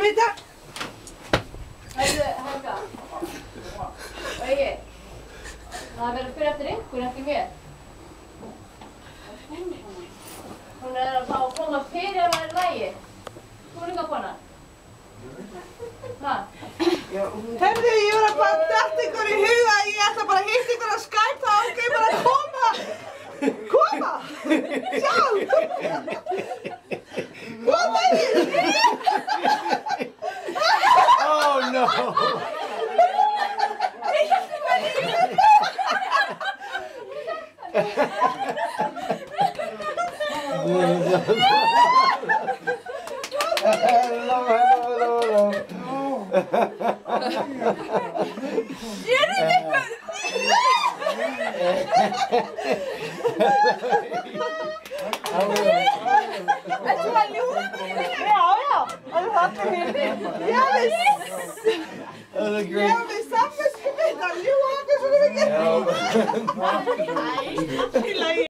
du vita? Hörru, Helga. Og Egi. Það verður fyrir eftir ykkur, ekki mér. Hún er að fá að koma fyrir að vera lægi. Túningakona. Hæ? Herðu, ég var að bara dætt ykkur í huga, ég ætla bara að hitta ykkur Skype, þá ákveð ég bara að koma. Koma! Sjálf! Koma í! Hello, hello, hello, hello. Allir hérna. Já, við, That great. Yeah, but some must have been you walkers.